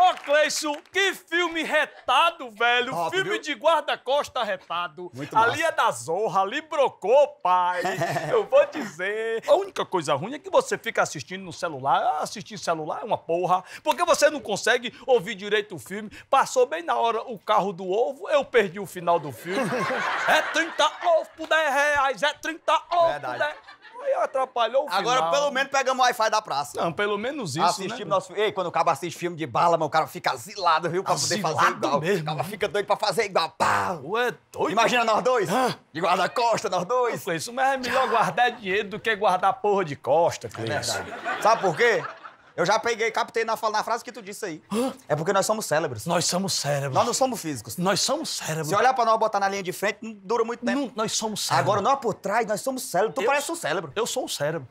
Ô, Cleison, que filme retado, velho. Top, filme viu? de guarda-costa retado. Muito ali massa. é da Zorra, ali brocou, pai. Eu vou dizer. A única coisa ruim é que você fica assistindo no celular. Assistir celular é uma porra. Porque você não consegue ouvir direito o filme. Passou bem na hora o carro do ovo, eu perdi o final do filme. é 30 ovos por 10 reais, é 30 ovos por Verdade. 10 Aí atrapalhou o Agora, final. pelo menos, pegamos o Wi-Fi da praça. Não, pelo menos isso, Assistimos né? nosso... Ei, quando o cara assiste filme de bala, mano, o cara fica asilado, viu? Pra poder fazer igual. mesmo, O cara né? fica doido pra fazer igual. Pá. Tu é doido. Imagina nós dois. Hã? De guarda-costa, nós dois. Cleiton, mas é melhor guardar dinheiro do que guardar porra de costa, É Cleiton. verdade. Sabe por quê? Eu já peguei, captei na, na frase que tu disse aí. É porque nós somos cérebros. Nós somos cérebros. Nós não somos físicos. Nós somos cérebros. Se olhar pra nós botar na linha de frente, não dura muito tempo. Não, nós somos cérebros. Agora, nós por trás, nós somos cérebros. Tu Eu- parece um cérebro. Eu sou um cérebro.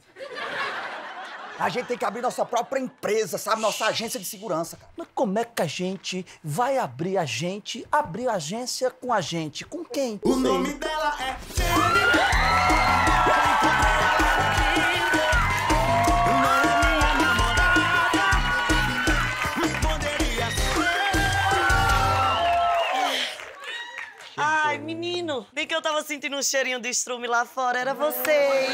A gente tem que abrir nossa própria empresa, sabe? Nossa agência de segurança, cara. Mas como é que a gente vai abrir a gente, abrir a agência com a gente? Com quem? O nome dela é bem que eu tava sentindo um cheirinho de estrume lá fora, era vocês.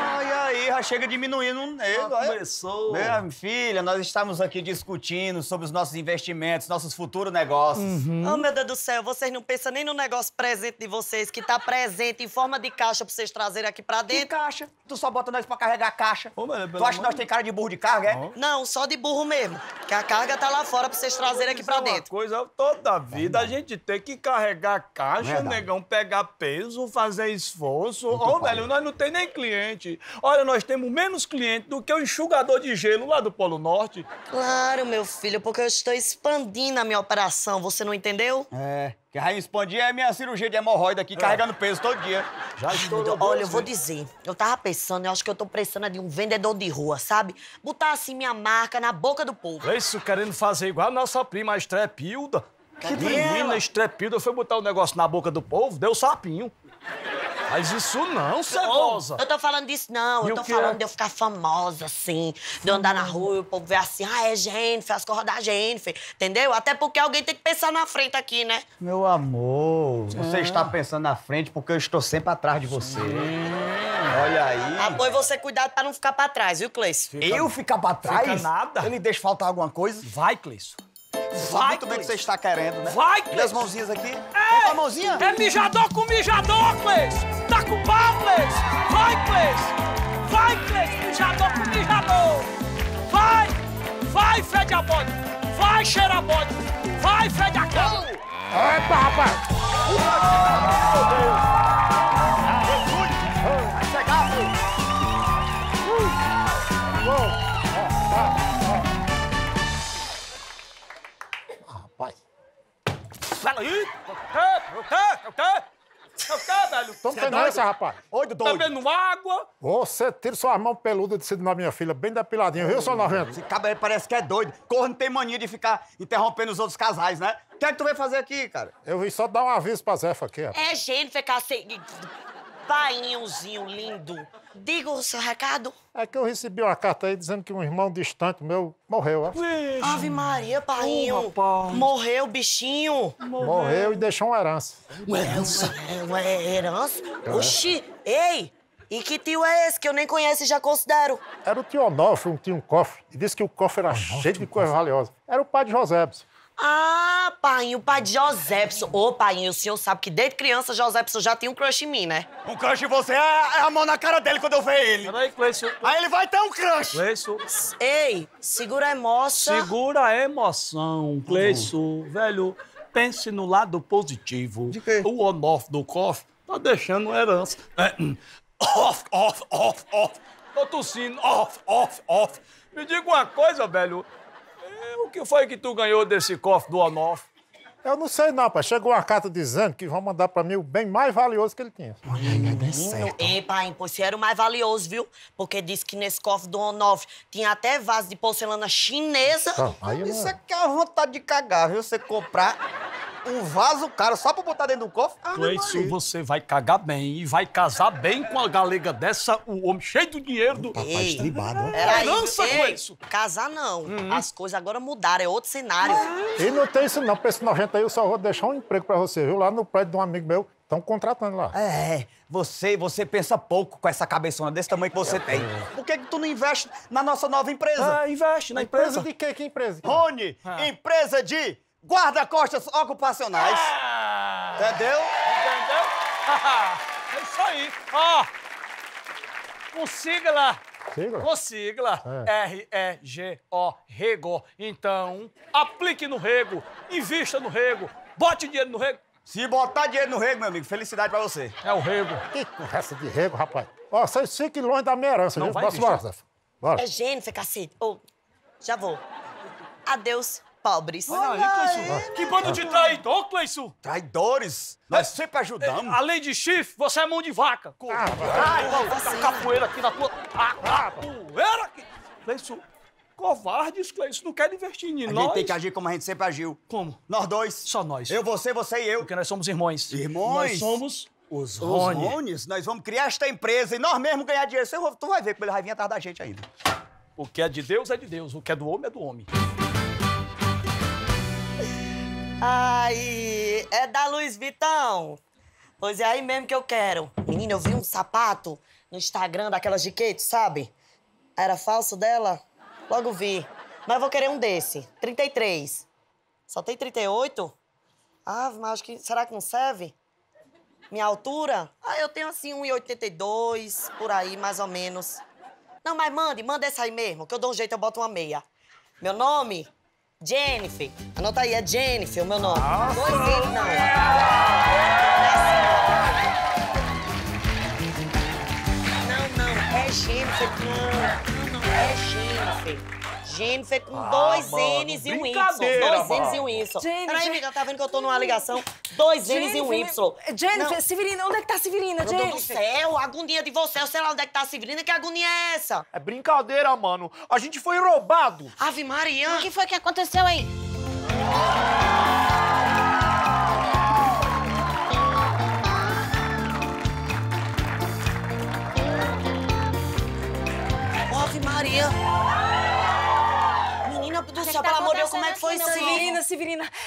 Ai, aí, já chega diminuindo um nego. olha. Começou. Minha filha, nós estamos aqui discutindo sobre os nossos investimentos, nossos futuros negócios. Oh, meu Deus do céu, vocês não pensam nem no negócio presente de vocês, que tá presente em forma de caixa pra vocês trazerem aqui pra Que dentro? caixa? Tu só bota nós pra carregar caixa. Ô, tu acha que nós tem cara de burro de carga, é? Não, só de burro mesmo. Que a carga tá lá fora pra vocês trazerem aqui pra é uma dentro. coisa toda vida, a gente tem que carregar caixa, Verdade. negão, pegar peso, fazer esforço. Ô, velho, nós não tem nem cliente. Olha, nós temos menos cliente do que o enxugador de gelo lá do Polo Norte. Claro, meu filho, porque eu estou expandindo a minha operação, você não entendeu? É. Que a expandir é minha cirurgia de hemorroida aqui, carregando peso todo dia. Já estourou Olha, eu vou dizer, eu tava pensando, eu acho que eu tô precisando de um vendedor de rua, sabe? Botar assim minha marca na boca do povo. Isso, querendo fazer igual a nossa prima, a Estrepilda. Que menina, ela? Estrepilda foi botar o negócio na boca do povo, deu sapinho. Mas isso não, cebosa. Eu tô falando disso, não. E eu o tô falando é? de eu ficar famosa, assim, de eu andar na rua e o povo ver assim, ah, é Jennifer, as corras da Jennifer, entendeu? Até porque alguém tem que pensar na frente aqui, né? Meu amor, você está pensando na frente porque eu estou sempre atrás de você. Olha aí. Apoie você cuidado pra não ficar pra trás, viu, Cleice? Eu ficar pra trás? Fica nada. Ele deixa faltar alguma coisa? Vai, Cleiton. Sabe muito bem o que você está querendo, né? Vai, Cleiton. mãozinhas aqui. Vem com a mãozinha. É mijador com mijador, Cleiton. Tá com pau, Cleiton. Vai, Cleiton. Vai, Cleiton. Mijador com mijador. Vai. Vai, fede a bode. Vai, cheira a bode. Vai, fede a cama. Epa, rapaz! Vai Rapaz, Fala aí. O quê? O quê? O quê? O quê, velho? tô Você é rapaz. Oi, do doido. Bebendo água. Você tira suas mãos peludas de cima da minha filha, bem depiladinha, viu, seu nojento? Esse cabelo parece que é doido. Corno tem mania de ficar interrompendo os outros casais, né? O que é que tu veio fazer aqui, cara? Eu vim só dar um aviso pra Zefa aqui, rapaz. É Jennifer, cacete. Painhozinho lindo. Diga o seu recado. É que eu recebi uma carta aí dizendo que um irmão distante meu morreu, ó. Ave Maria, painho. Rapaz. Morreu, bichinho. Morreu e deixou uma herança. Uma herança? É uma herança? Oxi, ei! E que tio é esse que eu nem conheço e já considero? Era o tio Onofre, um tinha um cofre, e disse que o cofre era cheio de coisa valiosa. Era o pai de Josébio. Ah, pai, o pai de Josépson. Ô, pai, o senhor sabe que desde criança Josépson já tinha um crush em mim, né? Um crush em você é, é a mão na cara dele quando eu ver ele. Peraí, Cleiton. Aí ele vai ter um crush. Cleiton. Ei, segura a moça. Segura a emoção, Cleiton. Velho, pense no lado positivo. De quê? O on-off do cofre tá deixando herança. É, hum, off, off, off, off. Tô tossindo, off, off, off. Me diga uma coisa, velho. É, o que foi que tu ganhou desse cofre do on-off? Eu não sei não, pai. Chegou uma carta dizendo que vão mandar pra mim o bem mais valioso que ele tinha. Menino, ei, pai, pois você era o mais valioso, viu? Porque disse que nesse cofre do Onov tinha até vaso de porcelana chinesa. Tá, aí Isso não... aqui é uma vontade de cagar, viu? Você comprar um vaso caro só pra botar dentro do cofre? Ah, Cleison, você vai cagar bem e vai casar bem com a galega dessa, o homem cheio do dinheiro do... Ó. peraí, Herança, ei, Cleison. Casar não. As coisas agora mudaram, é outro cenário. E não tem isso não, pra esse nojento aí eu só vou deixar um emprego pra você, viu? Lá no prédio de um amigo meu, estão contratando lá. É, você, você pensa pouco com essa cabeçona desse tamanho que você tem. Por que, que tu não investe na nossa nova empresa? Ah, investe na Empresa empresa. de quê? Que empresa? Rony, empresa de guarda-costas ocupacionais. Ah, Entendeu? entendeu? é isso aí. Ó, com sigla. Sigla? Com sigla. É. R-E-G-O, Rego. Então, aplique no Rego, invista no Rego, bote dinheiro no Rego. Se botar dinheiro no rego, meu amigo, felicidade pra você. É o Rego. Que conversa de rego, rapaz. Ó, vocês fiquem longe da minha herança, Não viu? vai Bora, bora, Zé. Bora. É Jennifer, cacete. Ô, já vou. Adeus, pobres. Olha aí, Cleison. Que bando de traidor, Cleison. Traidores, nós sempre ajudamos. Além de chifre, você é mão de vaca. Ah, Ai, capoeira aqui na tua... Ah, capoeira aqui. Cleison, covardes, Cleison, não quer investir em A nós. gente tem que agir como a gente sempre agiu. Como? Nós dois. Só nós. Eu, você, você e eu. Porque nós somos irmãos. Irmãos? Nós somos os Os Rony. Rones, nós vamos criar esta empresa e nós mesmos ganhar dinheiro. Você- Tu vai ver como ele vai vir atrás da gente ainda. O que é de Deus é de Deus, o que é do homem é do homem. Ai, é da Luiz Vitão. Pois é aí mesmo que eu quero. Menina, eu vi um sapato no Instagram daquelas de Kate, sabe? Era falso dela? Logo vi. Mas eu vou querer um desse. 33. Só tem 38? Ah, mas acho que. Será que não serve? Minha altura? Ah, eu tenho assim 1,82, por aí, mais ou menos. Não, mas mande, manda essa aí mesmo, que eu dou um jeito, eu boto uma meia. Meu nome? Jennifer. Anota aí, é Jennifer o meu nome. Dois N, não. Não, não, é Jennifer. Não, não, não, é Jennifer. Jennifer com dois mano, N's e um Y. brincadeira, Dois mano. N's e um Y. Jennifer. Peraí, amiga, tá vendo que eu tô numa ligação? Dois N's e um Y. Jennifer, Não. Severina, onde é que tá a Severina, Meu Deus do Jennifer? céu, a agonia de você, eu sei lá onde é que tá a Severina, que agonia é essa? É brincadeira, mano. A gente foi roubado. Ave Maria. O que foi que aconteceu aí? Ave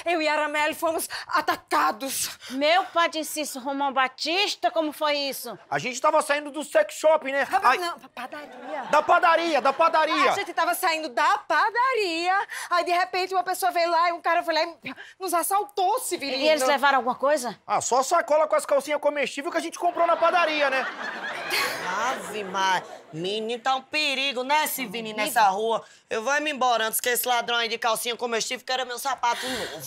eu e a Arameli fomos atacados. Meu Padre Cício Romão Batista, como foi isso? A gente tava saindo do sex shop, né? Ah, Ai, Não, padaria. da padaria, da padaria. A gente tava saindo da padaria, aí de repente uma pessoa veio lá e um cara foi lá e nos assaltou, Severina. E eles levaram alguma coisa? Ah, só sacola com as calcinhas comestíveis que a gente comprou na padaria, né? Ave Maria. Menino, tá um perigo, né, Severina, nessa rua? Eu vou me embora antes que esse ladrão aí de calcinha comestível queira meu sapato novo.